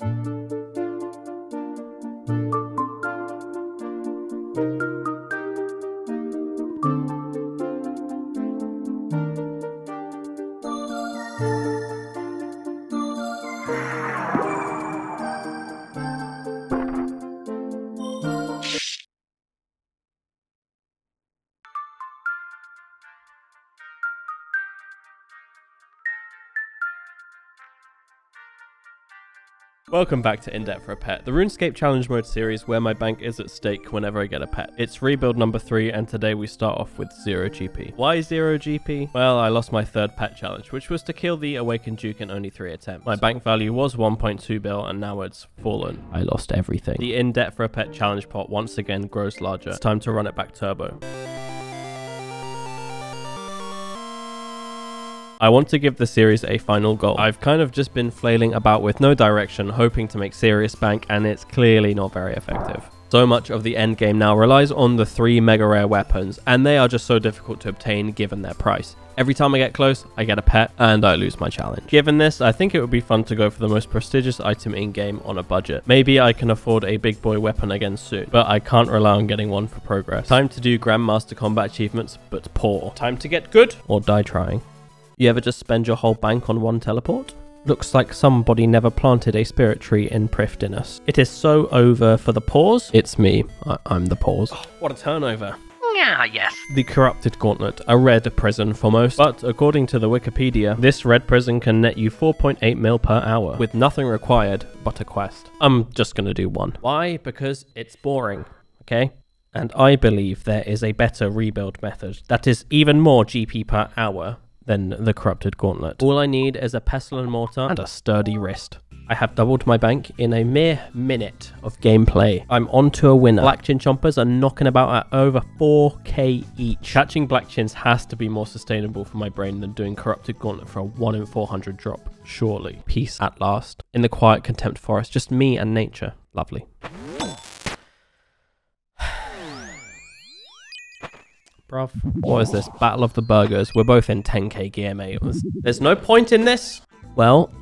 Música Welcome back to In Debt for a Pet, the RuneScape Challenge Mode series where my bank is at stake whenever I get a pet. It's rebuild number 3 and today we start off with 0 GP. Why 0 GP? Well, I lost my third pet challenge, which was to kill the Awakened Duke in only 3 attempts. My bank value was 1.2 bill and now it's fallen. I lost everything. The In Debt for a Pet challenge pot once again grows larger. It's time to run it back turbo. I want to give the series a final goal. I've kind of just been flailing about with no direction, hoping to make serious bank, and it's clearly not very effective. So much of the end game now relies on the three mega rare weapons, and they are just so difficult to obtain given their price. Every time I get close, I get a pet, and I lose my challenge. Given this, I think it would be fun to go for the most prestigious item in-game on a budget. Maybe I can afford a big boy weapon again soon, but I can't rely on getting one for progress. Time to do Grandmaster Combat achievements, but poor. Time to get good, or die trying. You ever just spend your whole bank on one teleport? Looks like somebody never planted a spirit tree in Prifddinas. It is so over for the pause. It's me. I- am the pause. Oh, what a turnover. Ah, yes. The Corrupted Gauntlet, a red prison for most, but according to the Wikipedia, this red prison can net you 4.8 mil per hour, with nothing required but a quest. I'm just gonna do one. Why? Because it's boring, okay? And I believe there is a better rebuild method that is even more GP per hour than the Corrupted Gauntlet. All I need is a pestle and mortar and a sturdy wrist. I have doubled my bank in a mere minute of gameplay. I'm on to a winner. Black Chin Chompers are knocking about at over 4k each. Catching Black Chins has to be more sustainable for my brain than doing Corrupted Gauntlet for a 1 in 400 drop. Surely. Peace at last. In the quiet contempt forest, just me and nature. Lovely. Bruv. What is this? Battle of the Burgers. We're both in 10k gear, mate. There's no point in this. Well,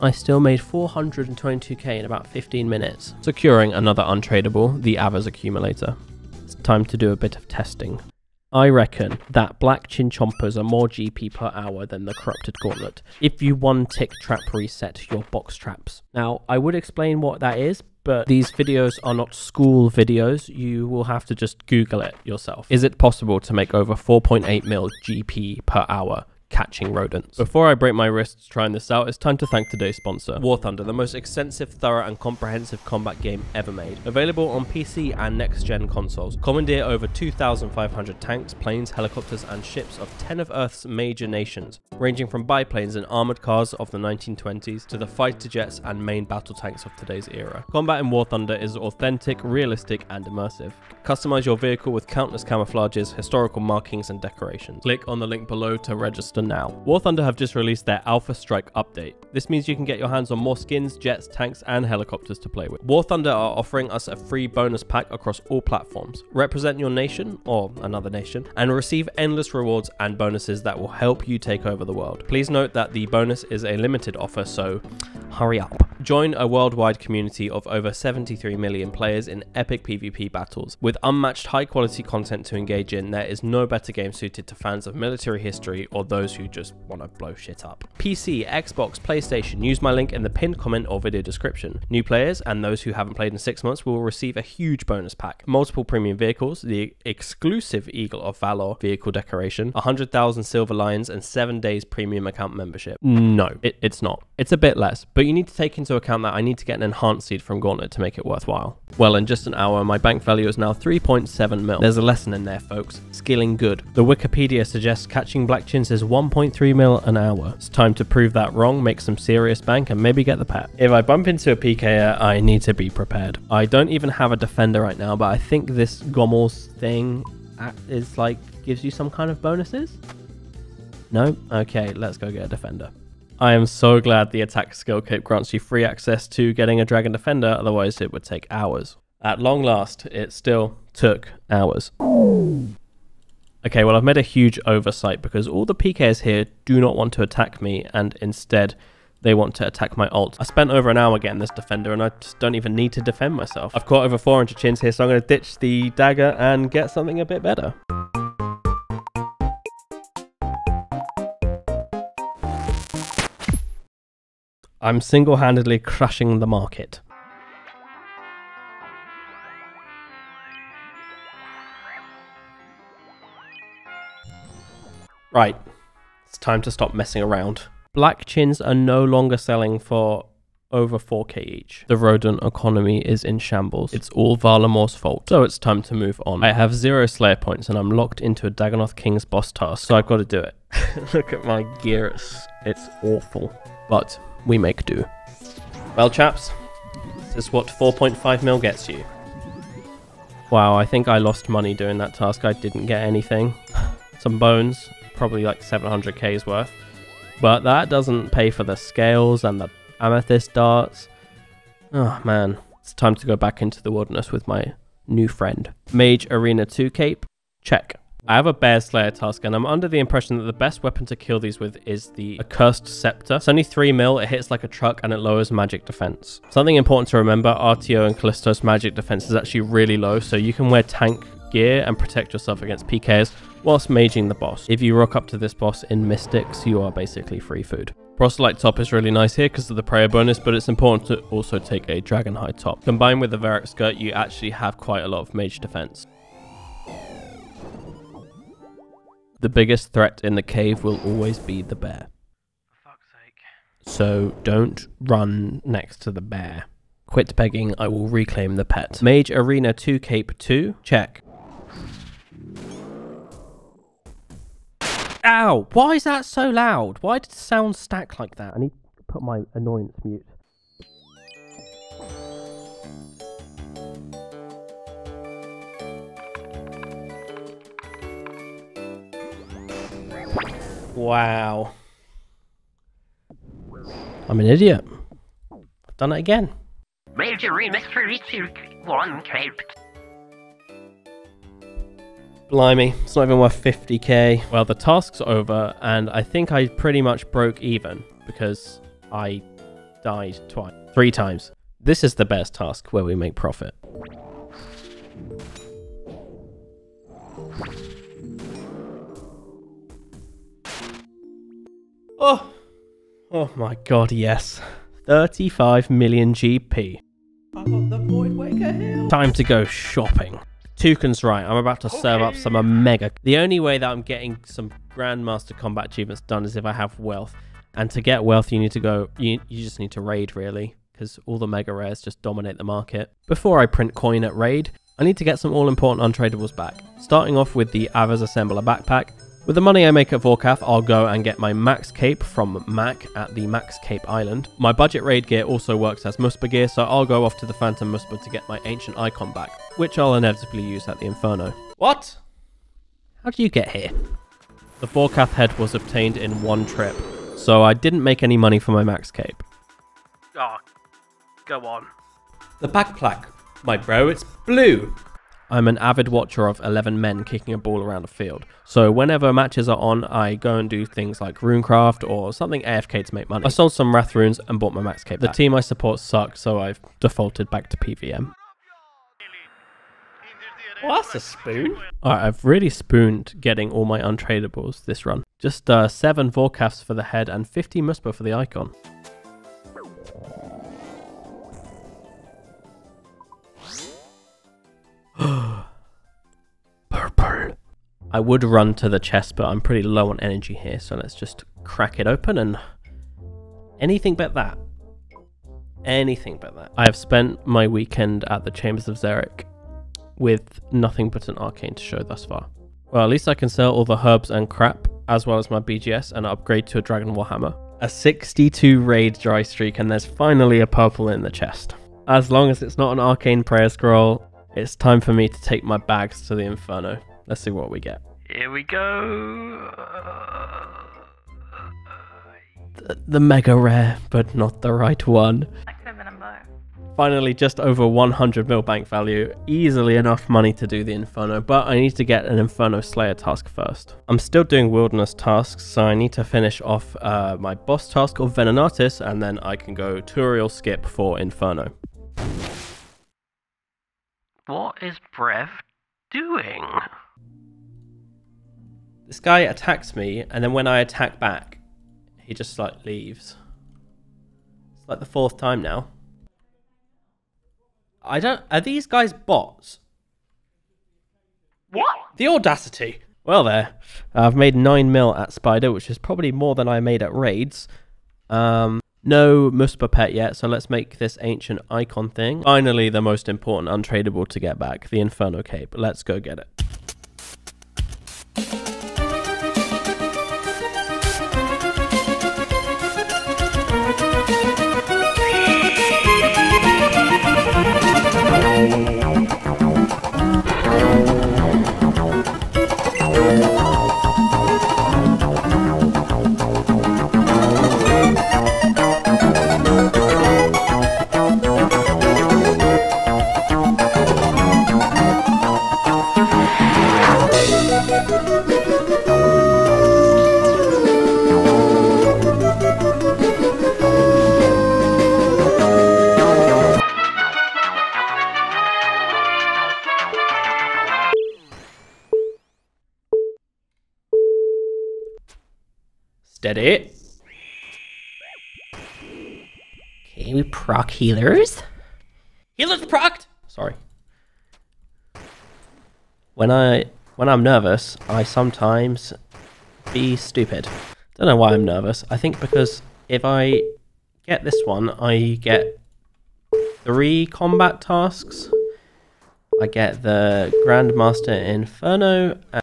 I still made 422k in about 15 minutes, securing another untradeable, the Ava's Accumulator. It's time to do a bit of testing. I reckon that Black Chin Chompers are more GP per hour than the Corrupted Gauntlet. If you one tick trap reset your box traps. Now, I would explain what that is, but these videos are not school videos. You will have to just Google it yourself. Is it possible to make over 4.8 mil GP per hour catching rodents. Before I break my wrists trying this out, it's time to thank today's sponsor, War Thunder, the most extensive, thorough, and comprehensive combat game ever made. Available on PC and next-gen consoles. Commandeer over 2,500 tanks, planes, helicopters, and ships of 10 of Earth's major nations, ranging from biplanes and armored cars of the 1920s to the fighter jets and main battle tanks of today's era. Combat in War Thunder is authentic, realistic, and immersive. Customize your vehicle with countless camouflages, historical markings, and decorations. Click on the link below to register now. War Thunder have just released their Alpha Strike update. This means you can get your hands on more skins, jets, tanks, and helicopters to play with. War Thunder are offering us a free bonus pack across all platforms. Represent your nation, or another nation, and receive endless rewards and bonuses that will help you take over the world. Please note that the bonus is a limited offer, so hurry up. Join a worldwide community of over 73 million players in epic PvP battles. With unmatched high quality content to engage in, there is no better game suited to fans of military history or those who just want to blow shit up. PC, Xbox, PlayStation, use my link in the pinned comment or video description. New players and those who haven't played in six months will receive a huge bonus pack. Multiple premium vehicles, the exclusive Eagle of Valor vehicle decoration, 100,000 silver lions, and 7 days premium account membership. No, it, it's not. It's a bit less, but you need to take into account that I need to get an enhanced seed from Gauntlet to make it worthwhile. Well, in just an hour, my bank value is now 3.7 mil. There's a lesson in there, folks. Skilling good. The Wikipedia suggests catching black chins is 1.3 mil an hour. It's time to prove that wrong, make some serious bank, and maybe get the pet. If I bump into a PKer, I need to be prepared. I don't even have a defender right now, but I think this Gommels thing is like gives you some kind of bonuses. No? Okay, let's go get a defender. I am so glad the attack skill cape grants you free access to getting a dragon defender, otherwise it would take hours. At long last, it still took hours. Okay, well I've made a huge oversight because all the PKs here do not want to attack me and instead they want to attack my ult. I spent over an hour getting this defender and I just don't even need to defend myself. I've caught over 400 chins here, so I'm going to ditch the dagger and get something a bit better. I'm single-handedly crushing the market. Right, it's time to stop messing around. Black chins are no longer selling for over 4k each. The rodent economy is in shambles. It's all Varlamore's fault, so it's time to move on. I have zero Slayer points and I'm locked into a Dagannoth King's boss task, so I've got to do it. Look at my gear, it's, it's awful. But we make do. Well, chaps, this is what 4.5 mil gets you. Wow, I think I lost money doing that task. I didn't get anything. Some bones, probably like 700k's worth. But that doesn't pay for the scales and the amethyst darts. Oh man, it's time to go back into the wilderness with my new friend. Mage Arena 2 cape, check. I have a Bear Slayer task and I'm under the impression that the best weapon to kill these with is the Accursed Scepter. It's only 3 mil, it hits like a truck and it lowers magic defense. Something important to remember, Artio and Callisto's magic defense is actually really low so you can wear tank gear and protect yourself against PKs whilst maging the boss. If you rock up to this boss in Mystics, you are basically free food. Proselyte top is really nice here because of the prayer bonus, but it's important to also take a dragon Dragonhide top. Combined with the Varrock skirt, you actually have quite a lot of mage defense. The biggest threat in the cave will always be the bear. For fuck's sake. So don't run next to the bear. Quit begging, I will reclaim the pet. Mage Arena 2 Cape 2, check. Ow! Why is that so loud? Why did the sound stack like that? I need to put my annoyance mute. Wow. I'm an idiot. I've done it again. Major remix for one cape. Blimey, it's not even worth 50k. Well, the task's over, and I think I pretty much broke even because I died twice, three times. This is the best task where we make profit. Oh, oh my god, yes. 35 million GP. I got the Voidwaker hilt. Time to go shopping. Toucan's right. I'm about to serve up some Omega. The only way that I'm getting some Grandmaster combat achievements done is if I have wealth. And to get wealth, you need to go, you, you just need to raid, really. Because all the mega rares just dominate the market. Before I print coin at raid, I need to get some all-important untradables back. Starting off with the Ava's Assembler backpack, with the money I make at Vorkath, I'll go and get my Max Cape from Mac at the Max Cape Island. My budget raid gear also works as Muspah gear, so I'll go off to the Phantom Muspah to get my Ancient Icon back, which I'll inevitably use at the Inferno. What? How did you get here? The Vorkath head was obtained in one trip, so I didn't make any money for my Max Cape. Oh, go on. The backpack, my bro, it's blue. I'm an avid watcher of 11 men kicking a ball around a field. So whenever matches are on, I go and do things like runecraft or something AFK to make money. I sold some Wrath runes and bought my max cape. The team I support sucks, so I've defaulted back to PVM. Well, that's a spoon. Alright, I've really spooned getting all my untradables this run. Just uh, 7 Vorkaths for the head and 50 Muspah for the icon. I would run to the chest, but I'm pretty low on energy here, so let's just crack it open and anything but that. Anything but that. I have spent my weekend at the Chambers of Xeric with nothing but an arcane to show thus far. Well, at least I can sell all the herbs and crap, as well as my BGS, and upgrade to a Dragon Warhammer. A 62 raid dry streak, and there's finally a purple in the chest. As long as it's not an arcane prayer scroll, it's time for me to take my bags to the Inferno. Let's see what we get. Here we go. The, the mega rare, but not the right one. Active number. Finally, just over 100 mil bank value. Easily enough money to do the Inferno, but I need to get an Inferno Slayer task first. I'm still doing Wilderness tasks, so I need to finish off uh, my boss task of Venenatis, and then I can go Turael skip for Inferno. What is Brev doing? This guy attacks me, and then when I attack back, he just like leaves. It's like the fourth time now. I don't. Are these guys bots? What? The audacity. Well, there. I've made nine mil at Spider, which is probably more than I made at raids. Um, no Muspah pet yet, so let's make this ancient icon thing. Finally, the most important untradeable to get back, the Inferno Cape. Let's go get it. Steady. Okay, we proc healers. Healers procced. Sorry. When I when I'm nervous, I sometimes be stupid. Don't know why I'm nervous. I think because if I get this one, I get three combat tasks. I get the Grandmaster Inferno. And...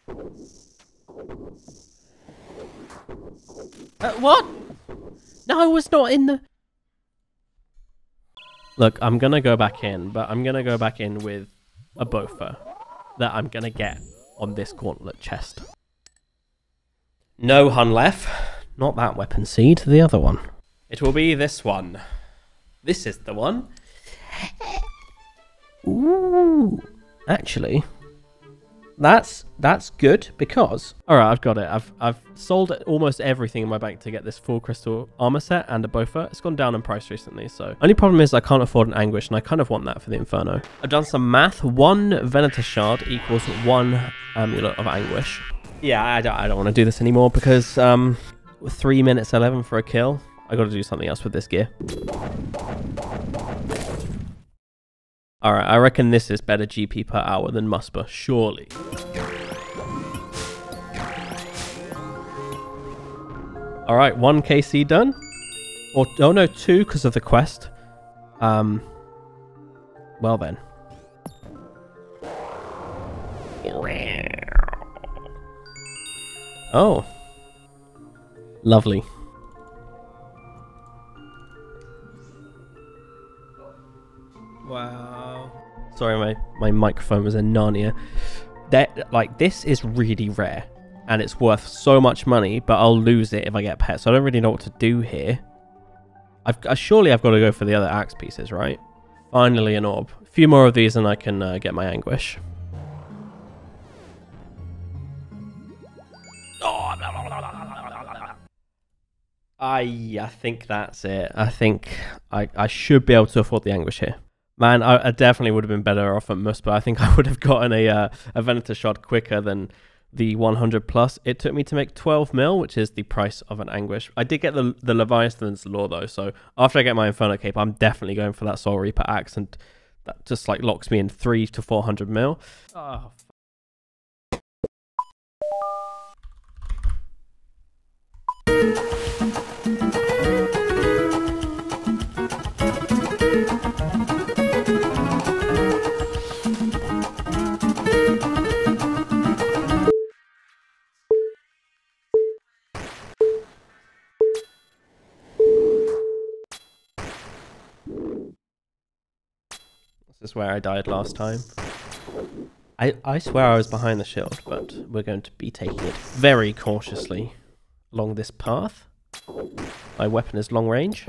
Uh, what? No, I was not in the. Look, I'm gonna go back in, but I'm gonna go back in with a Bofa that I'm gonna get on this gauntlet chest. No Hunlef, not that weapon seed, the other one. It will be this one. This is the one. Ooh, actually, that's that's good because all right, I've got it. I've I've sold almost everything in my bank to get this full crystal armor set and a Bofa. It's gone down in price recently, so only problem is I can't afford an anguish, and I kind of want that for the Inferno. I've done some math. One Venator shard equals one amulet of anguish. Yeah, I don't, I don't want to do this anymore because um, three minutes eleven for a kill. I got to do something else with this gear. All right, I reckon this is better GP per hour than Muspah, surely. All right, one KC done. Or oh no, two because of the quest. Um. Well then. Oh. Lovely. Wow. Sorry, my, my microphone was in Narnia. That like this is really rare, and it's worth so much money, but I'll lose it if I get pet. So I don't really know what to do here. I've uh, surely I've got to go for the other axe pieces, right? Finally, an orb. A few more of these, and I can uh, get my anguish. I I think that's it. I think I, I should be able to afford the anguish here. Man, I, I definitely would have been better off at Mus, but I think I would have gotten a uh, a Venator shard quicker than the 100 plus. It took me to make 12 mil, which is the price of an anguish. I did get the the Leviathan's lure though, so after I get my Inferno Cape, I'm definitely going for that Soul Reaper axe, and that just like locks me in three to 400 mil. Oh, where I died last time. I, I swear I was behind the shield, but we're going to be taking it very cautiously along this path. My weapon is long range.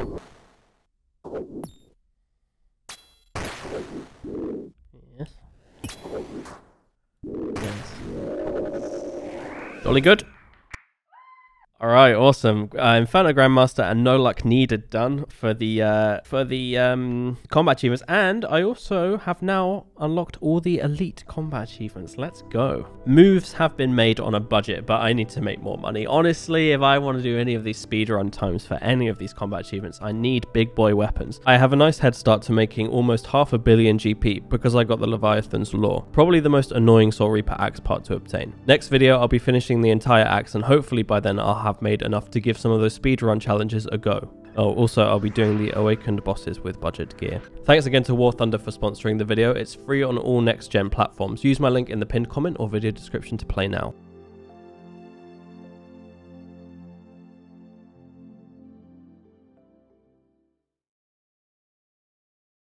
Yes. Yes. Jolly good. Right, awesome. Uh, Inferno Grandmaster and No Luck Needed done for the uh, for the um, combat achievements, and I also have now unlocked all the elite combat achievements. Let's go. Moves have been made on a budget, but I need to make more money. Honestly, if I want to do any of these speedrun times for any of these combat achievements, I need big boy weapons. I have a nice head start to making almost half a billion GP because I got the Leviathan's lure. Probably the most annoying Soul Reaper axe part to obtain. Next video, I'll be finishing the entire axe, and hopefully by then I'll have made enough to give some of those speedrun challenges a go. Oh, also, I'll be doing the Awakened bosses with budget gear. Thanks again to War Thunder for sponsoring the video. It's free on all next gen platforms. Use my link in the pinned comment or video description to play now.